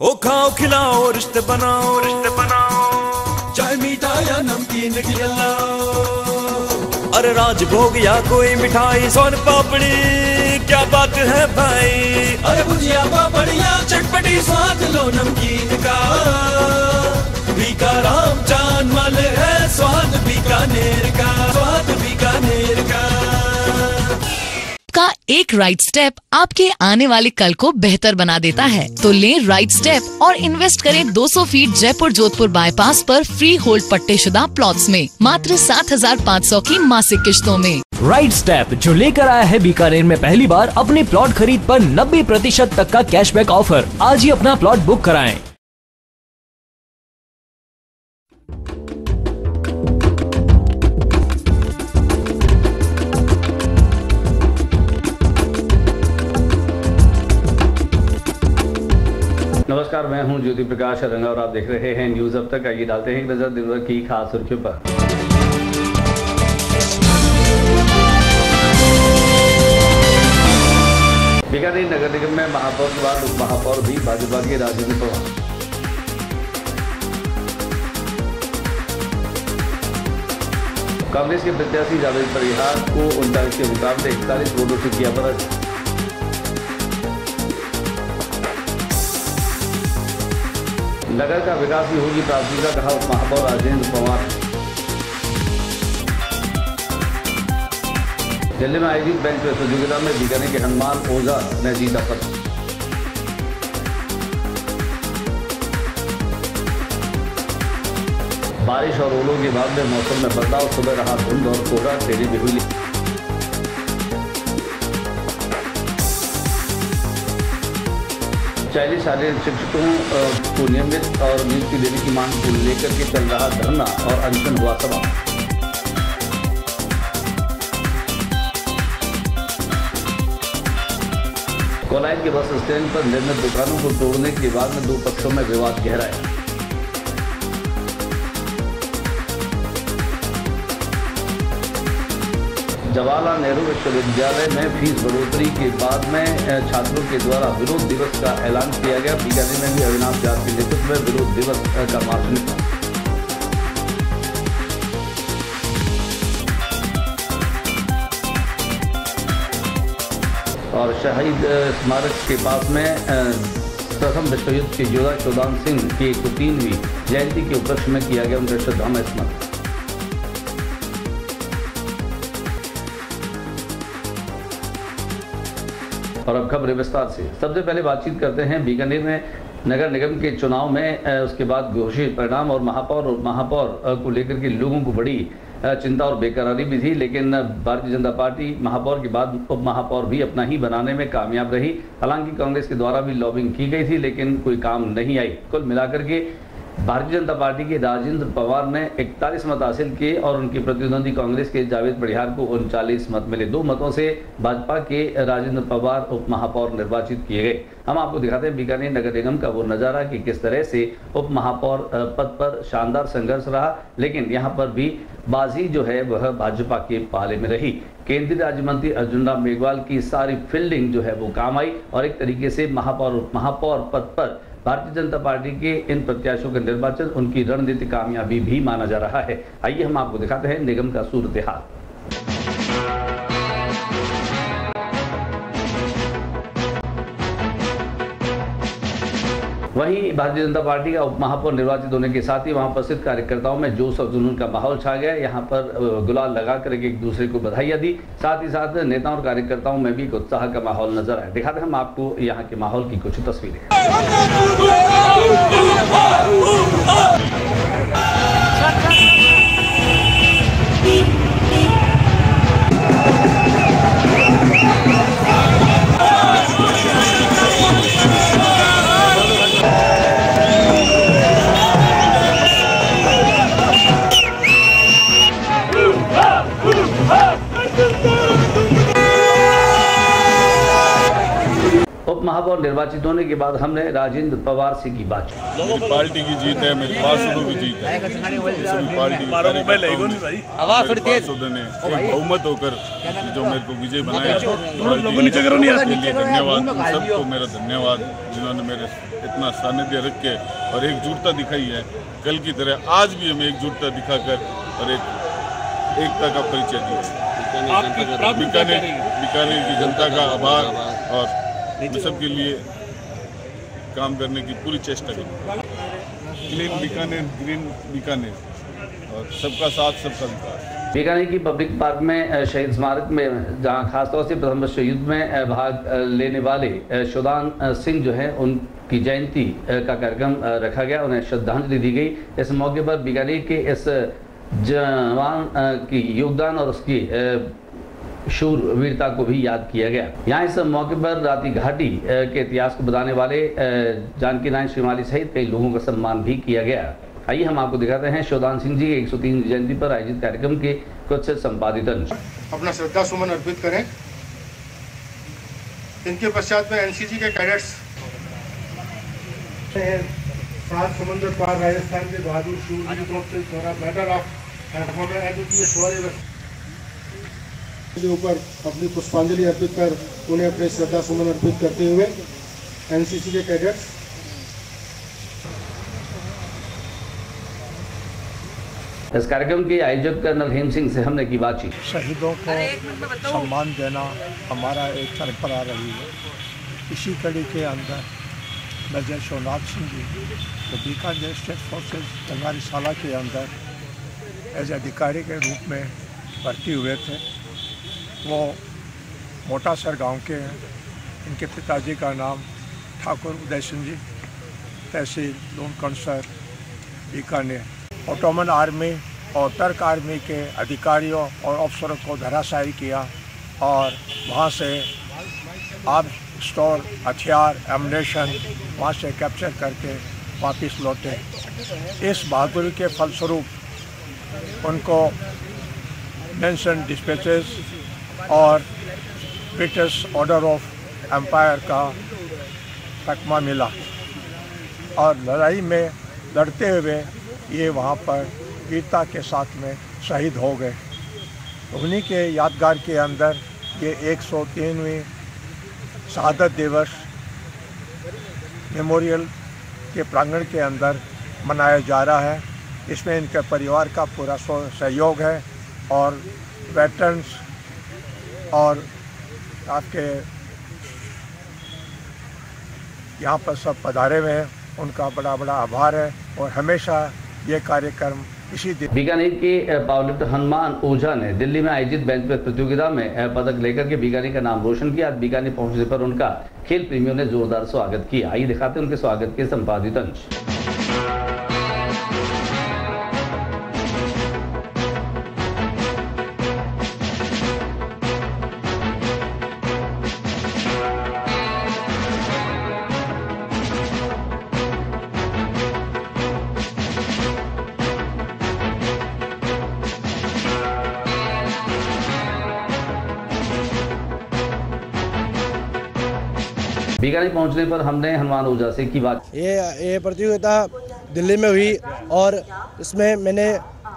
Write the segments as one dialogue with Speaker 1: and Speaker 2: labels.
Speaker 1: ओ खाओ खिलाओ रिश्ते बनाओ। रिश्ते बनाओ। चाहे मीठा या नमकीन खिलाओ। अरे राजभोग या कोई मिठाई सोन पापड़ी क्या बात है भाई? अरे भुजिया पापड़िया चटपटी स्वाद लो नमकीन का। बीका राम चाँद वाले है स्वाद बीकानेर का। स्वाद बीकानेर का।
Speaker 2: का एक राइट स्टेप आपके आने वाले कल को बेहतर बना देता है। तो लें राइट स्टेप और इन्वेस्ट करें 200 फीट जयपुर जोधपुर बाईपास पर फ्री होल्ड पट्टे शुदा प्लॉट्स में मात्र 7,500 की मासिक किश्तों में।
Speaker 3: राइट स्टेप जो लेकर आया है बीकानेर में पहली बार अपने प्लॉट खरीद पर 90 प्रतिशत तक का कैशबैक ऑफ़र आज ही अपना प्लॉट बुक कराएँ।
Speaker 4: नमस्कार, मैं हूँ ज्योति प्रकाश रंगा और आप देख रहे हैं न्यूज़ अब तक। आइए डालते हैं एक नज़र दिन की खास सुर्खियों पर। बीकानेर नगर निगम में महापौर के बाद उप महापौर भी भाजपा के राजेंद्र प्रभाव। कांग्रेस के प्रत्याशी जावेद परिहार को उनतालीस के मुकाबले इकतालीस वोटों से किया पराजित नगर का विकास ही होगी, प्राथमिकता कहा महापौर राजेंद्र पवार। दिल्ली में आयोजित बेंच प्रतियोगिता में बीकानेर के हनुमान ओझा ने जीता पद। बारिश और ओलों के बाद में मौसम में बदलाव, सुबह रहा धुंध और कोहरा तेज़ी भी हुई चालीस सारे शिक्षकों को नियमित और नियुक्ति देने की मांग को लेकर के चल रहा धरना और अनशन हुआ समाप्त कोलाइन के बस स्टैंड पर निर्मित दुकानों को तोड़ने के बाद में दो पक्षों में विवाद गहराया। जवाहरलाल नेहरू विश्वविद्यालय में फ़ीस बढ़ोतरी के बाद में छात्रों के द्वारा विरोध दिवस का ऐलान किया गया। बीकानेर में भी अविनाश जाट के नेतृत्व में विरोध दिवस का मार्च निकला और शहीद स्मारक के पास में प्रथम विश्व युद्ध के योद्धा शोधान सिंह की एक सौ तीनवीं जयंती के उपलक्ष्य में किया गया। उनका श्रद्धामय स्मरण। और अब खबर विस्तार से। सबसे पहले बातचीत करते हैं बीकानेर में नगर निगम के चुनाव में उसके बाद घोषित परिणाम और महापौर और महापौर को लेकर के लोगों को बड़ी चिंता और बेकरारी भी थी, लेकिन भारतीय जनता पार्टी महापौर के बाद उप महापौर भी अपना ही बनाने में कामयाब रही। हालाँकि कांग्रेस के द्वारा भी लॉबिंग की गई थी, लेकिन कोई काम नहीं आई। कुल मिलाकर के भारतीय जनता पार्टी के राजेंद्र पवार ने 41 मत हासिल किए और उनके प्रतिद्वंदी कांग्रेस के जावेद परिहार को उनचालीस मत मिले। दो मतों से भाजपा के राजेंद्र पवार उप महापौर निर्वाचित किए गए। हम आपको दिखाते हैं बीकानेर नगर निगम का वो नज़ारा कि किस तरह से उप महापौर पद पर शानदार संघर्ष रहा, लेकिन यहाँ पर भी बाजी जो है वह भाजपा के पाले में रही। केंद्रीय राज्य मंत्री अर्जुन राम मेघवाल की सारी फील्डिंग जो है वो काम आई और एक तरीके से महापौर उप महापौर पद पर भारतीय जनता पार्टी के इन प्रत्याशियों के निर्वाचन, उनकी रणनीति कामयाबी भी माना जा रहा है। आइए हम आपको दिखाते हैं निगम का सूरत हाल। वहीं भारतीय जनता पार्टी का महापौर निर्वाचित होने के साथ ही वहाँ उपस्थित कार्यकर्ताओं में जोश और जुनून का माहौल छा गया। यहाँ पर गुलाल लगा कर एक दूसरे को बधाइयाँ दी। साथ ही साथ नेताओं और कार्यकर्ताओं में भी उत्साह का माहौल नज़र आया। दिखाते हम आपको यहाँ के माहौल की कुछ तस्वीरें। महापौर निर्वाचित होने के बाद हमने राजेंद्र पवार से की बात।
Speaker 5: मेरी पार्टी की जीत है मेरे पार्षदों की जीत है। के बहुमत होकर जो मेरे को विजय बनाया। के धन्यवाद। सबको मेरा धन्यवाद जिन्होंने मेरे इतना सानिध्य रख के और एकजुटता दिखाई है। कल की तरह आज भी हमें एकजुटता दिखाकर और एक एकता का परिचय दिया बीकानेर बीकानेर की जनता का आभार और हम सबके लिए काम करने की पूरी चेष्टा करेंगे क्लीन बीकानेर ग्रीन बीकानेर। और सबका साथ, सबका विकास।
Speaker 4: बीकानेर की पब्लिक पार्क में शहीद स्मारक में, जहाँ खासतौर से प्रथम विश्व युद्ध में भाग लेने वाले शोदान सिंह जो है, उनकी जयंती का कार्यक्रम रखा गया, उन्हें श्रद्धांजलि दी गई। इस मौके पर बीकानेर के इस जवान की योगदान और उसकी शूर वीरता को भी याद किया गया। यहाँ इस मौके पर राती घाटी के इतिहास को बताने वाले जानकी नारायण श्रीमाली सहित कई लोगों का सम्मान भी किया गया। आइए हम आपको दिखाते हैं शोदान सिंह जी, एक सौ तीन जयंती पर आयोजित कार्यक्रम के कुछ संपादित अंश
Speaker 6: अपना श्रद्धा सुमन अर्पित करें। इनके पश्चात में एनसीसी के कैडेट्स सात समुद्र पार राजस्थान के बहादुर शूर ऑफ़ के ऊपर अपनी पुष्पांजलि अर्पित कर उन्हें अपने श्रद्धा सुमन अर्पित करते हुए एनसीसी के कैडेट्स।
Speaker 4: इस कार्यक्रम के आयोजक कर्नल हेम सिंह से हमने की बातचीत।
Speaker 7: शहीदों को सम्मान देना हमारा एक परंपरा रही है। इसी कड़ी के अंदर मेजर शिवनाथ सिंह जी जो बीकानेर स्टेट फोर्सेज कंगारीशाला के अंदर एज अधिकारी के रूप में भर्ती हुए थे। वो मोटासर गाँव के हैं। इनके पिताजी का नाम ठाकुर उदय सिंह जी, तहसील Lunkaransar Bikaner Ottoman army और तर्क आर्मी के अधिकारियों और अफसरों को धराशायी किया और वहाँ से आब स्टोर हथियार एमनेशन वहाँ से कैप्चर करके वापस लौटे। इस बहादुरी के फलस्वरूप उनको मेंशन डिस्पेचेस और ब्रिटिश ऑर्डर ऑफ़ एम्पायर का तकमा मिला। और लड़ाई में लड़ते हुए ये वहाँ पर वीरता के साथ में शहीद हो गए। उन्हीं के यादगार के अंदर ये एक सौ तीनवीं शहादत दिवस मेमोरियल के प्रांगण के अंदर मनाया जा रहा है। इसमें इनके परिवार का पूरा सहयोग है और वेटरन्स और आपके यहाँ पर सब पधारे हुए हैं। उनका बड़ा बड़ा आभार है और हमेशा ये कार्यक्रम इसी दिन
Speaker 4: बीकानेर के पावरलिफ्टर हनुमान ओझा ने दिल्ली में आयोजित बेंच प्रेस प्रतियोगिता में पदक लेकर के बीकानेर का नाम रोशन किया। बीकानेर पहुँचने पर उनका खेल प्रेमियों ने जोरदार स्वागत किया। आइए दिखाते उनके स्वागत के संपादित अंश। बीकानेर पहुँचने पर हमने हनुमान ऊर्जा से की बात।
Speaker 8: ये ये प्रतियोगिता दिल्ली में हुई और इसमें मैंने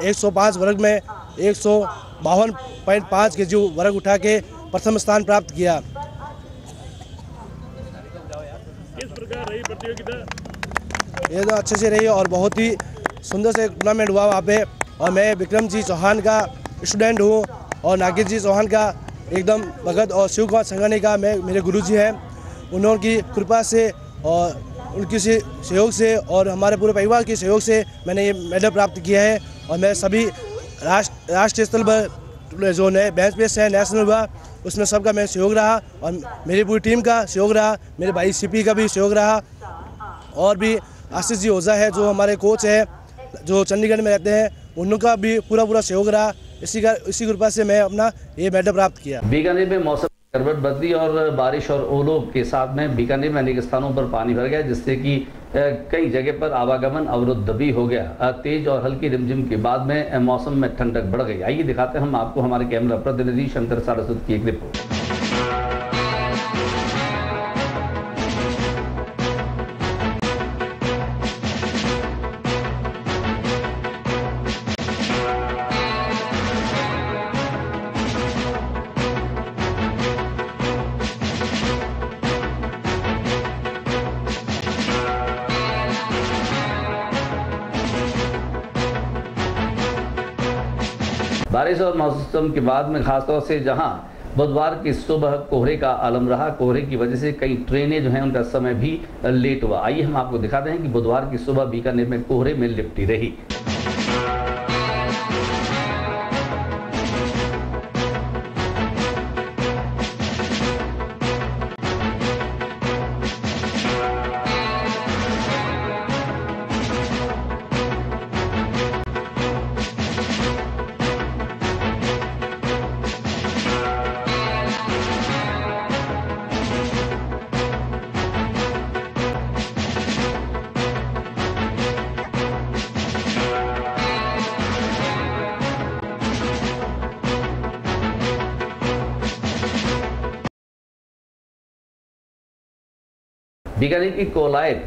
Speaker 8: 105 वर्ग में एक सौ बावन पॉइंट पाँच के जी वर्ग उठा के प्रथम स्थान प्राप्त किया।
Speaker 9: किस प्रकार रही प्रतियोगिता?
Speaker 8: ये तो अच्छे से रही और बहुत ही सुंदर से टूर्नामेंट हुआ वहाँ पे और मैं विक्रम जी चौहान का स्टूडेंट हूँ और नागेश जी चौहान का एकदम भगत और शिव कुमार संगानी का मैं मेरे गुरुजी हैं। उन्होंने कृपा से और उनकी से सहयोग से और हमारे पूरे परिवार के सहयोग से मैंने ये मेडल प्राप्त किया है और मैं सभी राष्ट्र, राष्ट्रीय स्तर पर जो नए बेंच पेस है नेशनल हुआ, उसमें सबका मैं सहयोग रहा और मेरी पूरी टीम का सहयोग रहा, मेरे भाई सीपी का भी सहयोग रहा। और भी आशीष जी ओझा है जो हमारे कोच है, जो चंडीगढ़ में रहते हैं, उनका भी पूरा पूरा सहयोग रहा। इसी का, इसी कृपा से मैं अपना ये मेडल प्राप्त किया।
Speaker 4: बीकानेर में मौसम करवट बदली और बारिश और ओलों के साथ में बीकानेर में अनेक स्थानों पर पानी भर गया, जिससे कि कई जगह पर आवागमन अवरुद्ध भी हो गया। तेज और हल्की रिमझिम के बाद में मौसम में ठंडक बढ़ गई। आइए दिखाते हैं हम आपको हमारे कैमरा प्रतिनिधि शंकर सारस्वत की एक रिपोर्ट। बारिश और मौसम के बाद में, खासतौर से जहाँ बुधवार की सुबह कोहरे का आलम रहा, कोहरे की वजह से कई ट्रेनें जो हैं उनका समय भी लेट हुआ। आइए हम आपको दिखाते हैं कि बुधवार की सुबह बीकानेर में कोहरे में लिपटी रही। बीकानेर की कोलायत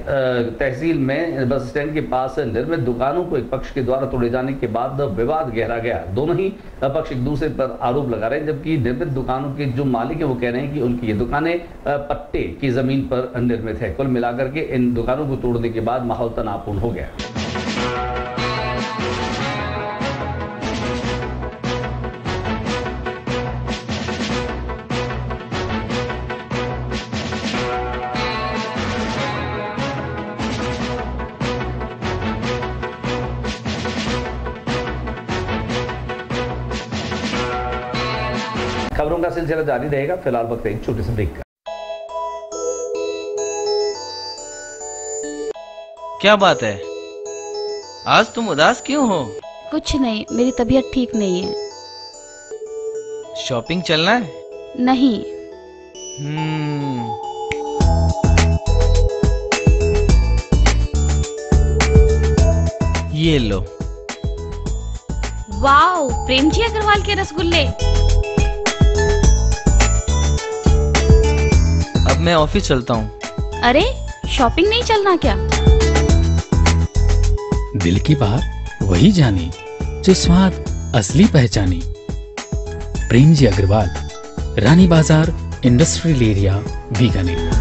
Speaker 4: तहसील में, बस स्टैंड के पास निर्मित दुकानों को एक पक्ष के द्वारा तोड़े जाने के बाद विवाद गहरा गया। दोनों ही पक्ष एक दूसरे पर आरोप लगा रहे हैं, जबकि निर्मित दुकानों के जो मालिक है, वो कह रहे हैं कि उनकी ये दुकानें पट्टे की ज़मीन पर निर्मित है। कुल मिलाकर के इन दुकानों को तोड़ने के बाद माहौल तनावपूर्ण हो गया। सिलसिला जारी रहेगा। फ़िलहाल वक्त एक छोटे से ब्रेक का।
Speaker 10: क्या बात है? आज तुम उदास क्यों हो?
Speaker 11: कुछ नहीं मेरी तबीयत ठीक नहीं है।
Speaker 10: शॉपिंग चलना है?
Speaker 11: नहीं।
Speaker 10: हम्म। ये लो।
Speaker 11: वाओ प्रेम जी अग्रवाल के रसगुल्ले।
Speaker 10: मैं ऑफ़िस चलता हूँ।
Speaker 11: अरे शॉपिंग नहीं चलना क्या?
Speaker 12: दिल की बात वही जानी जो स्वाद असली पहचानी। प्रेम जी अग्रवाल रानी बाज़ार इंडस्ट्रियल एरिया बीकानेर।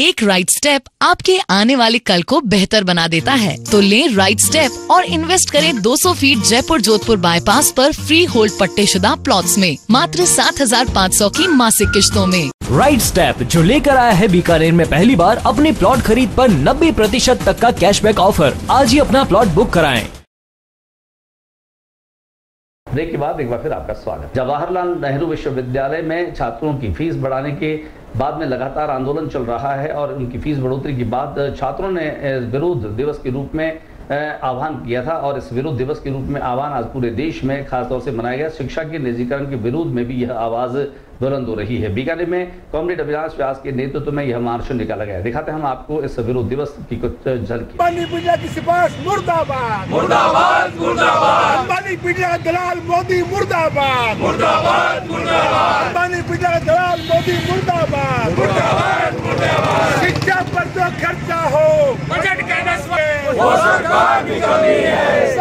Speaker 2: एक राइट स्टेप आपके आने वाले कल को बेहतर बना देता है। तो लें राइट स्टेप और इन्वेस्ट करें 200 फीट जयपुर जोधपुर बाईपास पर फ्री होल्ड पट्टेशुदा प्लॉट्स में मात्र 7,500 की मासिक किश्तों में।
Speaker 3: राइट स्टेप जो लेकर आया है बीकानेर में पहली बार अपने प्लॉट खरीद पर 90 प्रतिशत तक का कैशबैक ऑफ़र आज ही अपना प्लॉट बुक कराएँ।
Speaker 4: ब्रेक के बाद एक बार फिर आपका स्वागत। जवाहरलाल नेहरू विश्वविद्यालय में छात्रों की फ़ीस बढ़ाने के बाद में लगातार आंदोलन चल रहा है और उनकी फ़ीस बढ़ोतरी के बाद छात्रों ने विरोध दिवस के रूप में आह्वान किया था और इस विरोध दिवस के रूप में आह्वान आज पूरे देश में खासतौर से मनाया गया। शिक्षा के निजीकरण के विरोध में भी यह आवाज़ बुलंद हो रही है। बीकानेर में कॉमरेड अविनाश व्यास के नेतृत्व में यह मार्च निकाला गया दिखाते हैं हम आपको इस विरोध दिवस की कुछ झलकी।
Speaker 13: अंबानी पीडिया की सिफारिश मुर्दाबाद। मुर्दाबाद मुर्दाबाद। अंबानी पीडिया दलाल मोदी मुर्दाबाद। मुर्दाबाद मुर्दाबाद। अंबानी पीडिया दलाल मोदी मुर्दाबाद। मुर्दाबाद मुर्दाबाद। शिक्षा पर जो खर्चा हो बजट के नस्बे वो सरकार की कमी है।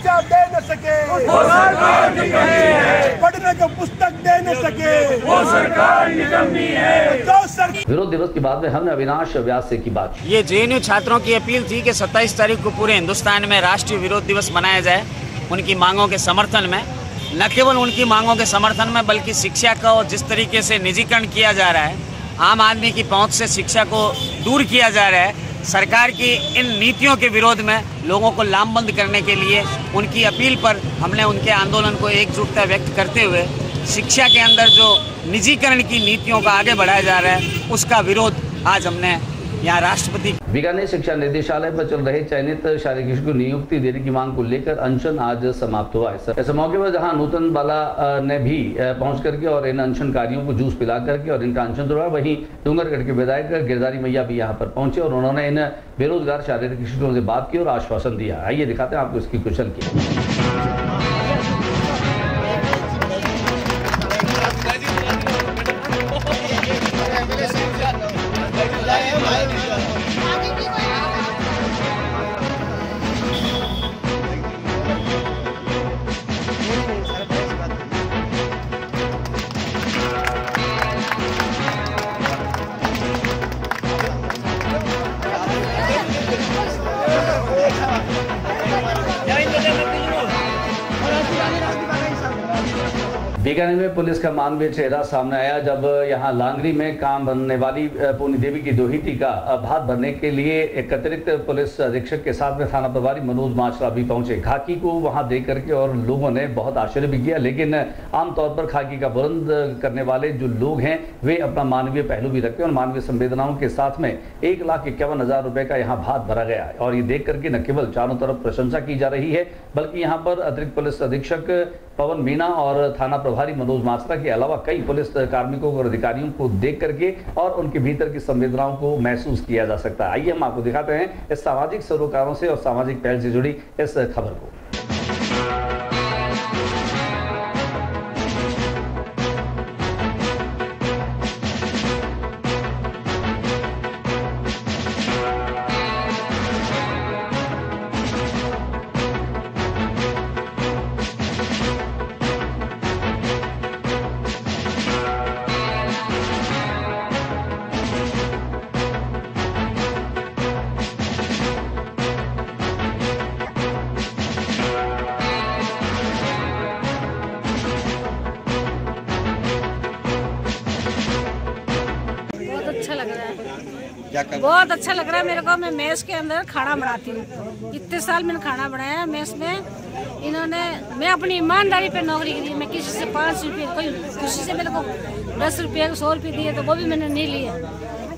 Speaker 13: शिक्षा दे न सके। वो सरकार है। पढ़ने को पुस्तक दे न सके। वो सरकार की कमी है। तो सर
Speaker 4: विरोध दिवस के बाद में हमने अविनाश व्यास से की बात
Speaker 14: ये जेएनयू छात्रों की अपील थी कि 27 तारीख को पूरे हिंदुस्तान में राष्ट्रीय विरोध दिवस मनाया जाए उनकी मांगों के समर्थन में। न केवल उनकी मांगों के समर्थन में बल्कि शिक्षा का जिस तरीके से निजीकरण किया जा रहा है आम आदमी की पहुँच से शिक्षा को दूर किया जा रहा है। सरकार की इन नीतियों के विरोध में लोगों को लामबंद करने के लिए उनकी अपील पर हमने उनके आंदोलन को एकजुटता व्यक्त करते हुए शिक्षा के अंदर जो निजीकरण की नीतियों का आगे बढ़ाया जा रहा है, उसका विरोध आज हमने यहाँ राष्ट्रपति
Speaker 4: बीकानेर शिक्षा निदेशालय पर चल रहे चयनित शारीरिक शिक्षक को नियुक्ति देने की मांग को लेकर अनशन आज समाप्त हुआ है। इस मौके पर जहाँ नूतन बाला ने भी पहुँच करके और इन अनशनकारियों को जूस पिला करके और इनका अनशन तोड़ा वहीं डूंगरगढ़ के विधायक गिरधारी मैया भी यहाँ पर पहुँचे और उन्होंने इन बेरोजगार शारीरिक शिक्षकों से बात की और आश्वासन दिया। आइए दिखाते हैं आपको इसकी कुशल की। पुलिस का मानवीय चेहरा सामने आया जब यहाँ लांगरी में काम बनने वाली पूनी देवी की दोहिती का भात भरने के लिए एक अतिरिक्त पुलिस अधीक्षक के साथ में थाना प्रभारी मनोज माचरा भी पहुँचे। खाकी को वहाँ देख करके और लोगों ने बहुत आश्चर्य भी किया, लेकिन आमतौर पर खाकी का बुलंद करने वाले जो लोग हैं, वे अपना मानवीय पहलू भी रखते हैं और मानवीय संवेदनाओं के साथ में एक लाख इक्यावन हज़ार रुपए का यहाँ भात भरा गया और ये देख करके न केवल चारों तरफ़ प्रशंसा की जा रही है, बल्कि यहाँ पर अतिरिक्त पुलिस अधीक्षक पवन मीणा और थाना प्रभारी मनोज मास्टर के अलावा कई पुलिस कार्मिकों और अधिकारियों को देख करके और उनके भीतर की संवेदनाओं को महसूस किया जा सकता है। आइए हम आपको दिखाते हैं इस सामाजिक सरोकारों से और सामाजिक पहल से जुड़ी इस खबर को।
Speaker 15: बहुत अच्छा लग रहा है मेरे को। मैं मेस के अंदर खाना बनाती हूँ। इतने साल मैंने खाना बनाया मेस में। इन्होंने, मैं अपनी ईमानदारी पे नौकरी की मैं किसी से पाँच रुपये, कोई किसी से मेरे को दस रुपये, सौ रुपये दिए तो वो भी मैंने नहीं लिए।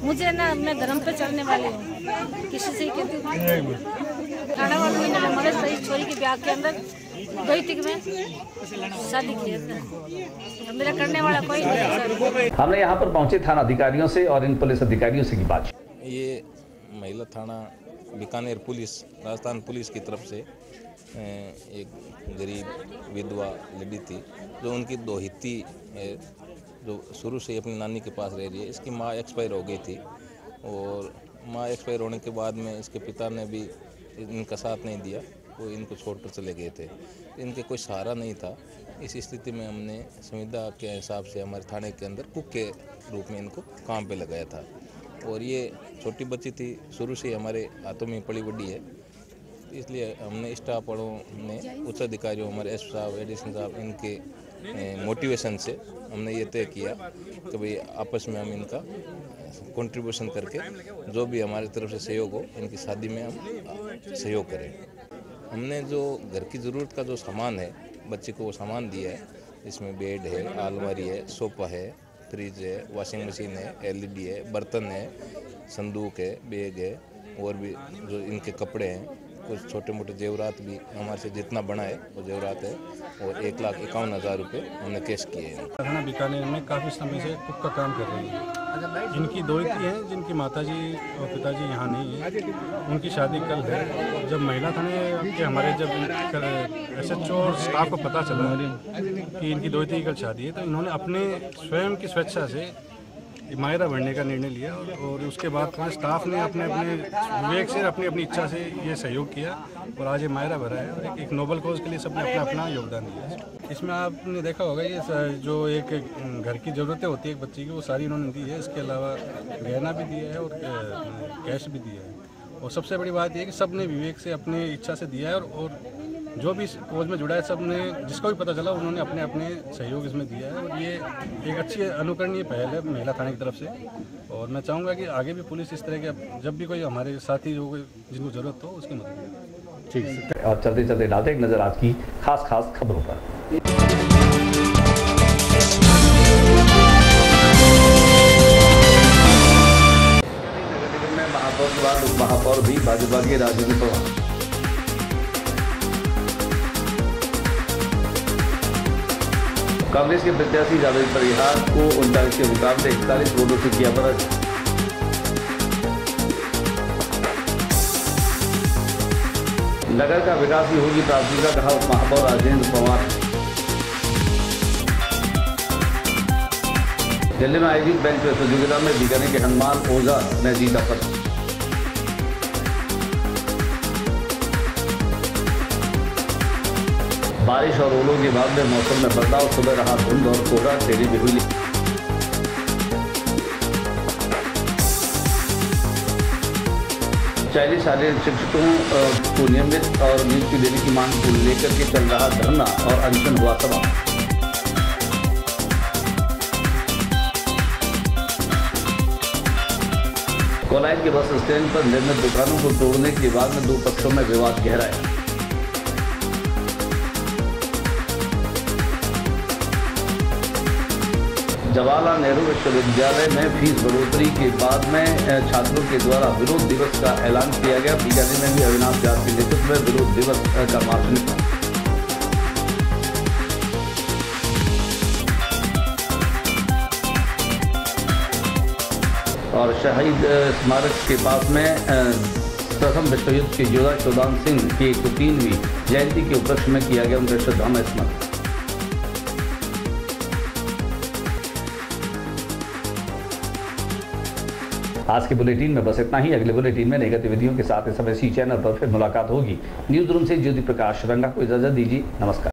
Speaker 15: मुझे ना, मैं धर्म पे चलने वाली हूँ। किसी से कहती खाना वाला मैंने मदद करी छोरी के ब्याह के अंदर
Speaker 4: हमने यहाँ पर पहुँचे थाना अधिकारियों से और इन पुलिस अधिकारियों से की बात
Speaker 16: ये महिला थाना बीकानेर पुलिस, राजस्थान पुलिस की तरफ़ से एक गरीब विधवा लेडी थी, जो उनकी दोहिती जो शुरू से अपनी नानी के पास रह रही है। इसकी माँ एक्सपायर हो गई थी और माँ एक्सपायर होने के बाद में इसके पिता ने भी इनका साथ नहीं दिया, वो इनको छोड़कर चले गए थे। इनके कोई सहारा नहीं था। इस स्थिति में हमने संविदा के हिसाब से हमारे थाने के अंदर कुक के रूप में इनको काम पे लगाया था। और ये छोटी बच्ची थी, शुरू से हमारे हाथों में पड़ी बड़ी है। इसलिए हमने स्टाफ वालों ने, उच्च अधिकारियों, हमारे एस साहब एडिशन साहब, इनके मोटिवेशन से हमने ये तय किया कि भाई आपस में हम इनका कंट्रीब्यूशन करके जो भी हमारी तरफ़ से सहयोग हो, इनकी शादी में हम सहयोग करें। हमने जो घर की ज़रूरत का जो सामान है, बच्चे को वो सामान दिया है इसमें बेड है अलमारी है, सोफा है फ्रिज है वॉशिंग मशीन है एलईडी है बर्तन है संदूक है बैग है और भी जो इनके कपड़े हैं कुछ छोटे मोटे जेवरात भी हमारे से जितना बना है वो जेवरात है और एक लाख इक्यावन हज़ार रुपये हमने कैश किए हैं
Speaker 17: थाना बीकानेर में काफ़ी समय से कुक का काम कर रही है इनकी दो ही हैं जिनकी माताजी और पिताजी यहाँ नहीं है उनकी शादी कल है जब महिला थाने के हमारे जब एस एच ओ और स्टाफ को पता चला कि इनकी दो की कल शादी है तो इन्होंने अपने स्वयं की स्वेच्छा से मायरा बढ़ने का निर्णय लिया और, उसके बाद कहा स्टाफ ने अपने अपने विवेक से अपनी अपनी इच्छा से ये सहयोग किया और आज ये मायरा भरा है और एक, एक नोबल कॉज के लिए सबने अपना अपना योगदान दिया इसमें आपने देखा होगा ये जो एक घर की ज़रूरतें होती है एक बच्ची की वो सारी इन्होंने दी है। इसके अलावा गहना भी दिया है और कैश भी दिया है। और सबसे बड़ी बात ये कि सबने विवेक से अपनी इच्छा से दिया है और, और जो भी इस कोज में जुड़ा है सबने जिसको भी पता चला उन्होंने अपने अपने सहयोग इसमें दिया है। और ये एक अच्छी अनुकरणीय पहल है महिला थाने की तरफ़ से। और मैं चाहूँगा कि आगे भी पुलिस इस तरह के जब भी कोई हमारे साथी जो जिनको ज़रूरत हो उसकी मदद
Speaker 4: ठीक है चलते चलते डालते एक नज़र आज की खास खास खबरों पर। महापौर भी भाजपा के राजनीतिक प्रभाव कांग्रेस के प्रत्याशी जावेद परिहार को उनतालीस के मुकाबले इकतालीस वोटों से किया पराजित नगर का विकास ही होगी प्राथमिकता, कहा महापौर राजेंद्र पवार। दिल्ली में आयोजित बेंच प्रतियोगिता में बीकानेर के हनुमान ओझा ने जीता पदक। बारिश और ओलों के बाद में मौसम में बदलाव, सुबह रहा धुंध और कोहरा तेज़ी भी हुई चालीस शारीरिक शिक्षकों को नियमित और नियुक्ति देने की मांग को लेकर के चल रहा धरना और अनशन हुआ सभा कोलायत के बस स्टैंड पर निर्मित दुकानों को तोड़ने के बाद में दो पक्षों में विवाद गहराया। जवाहरलाल नेहरू विश्वविद्यालय में फ़ीस बढ़ोतरी के बाद में छात्रों के द्वारा विरोध दिवस का ऐलान किया गया। बीकानेर में भी अविनाश व्यास के नेतृत्व में विरोध दिवस का मार्च निकला और शहीद स्मारक के पास में प्रथम विश्व युद्ध के योद्धा शोधान सिंह की एक सौ तीनवीं जयंती के उपलक्ष्य में किया गया उनका श्रद्धामय स्मरण। आज के बुलेटिन में बस इतना ही। अगले बुलेटिन में नई गतिविधियों के साथ इस समय सी चैनल पर फिर मुलाकात होगी। न्यूज़ रूम से ज्योति प्रकाश रंगा को इजाज़त दीजिए। नमस्कार।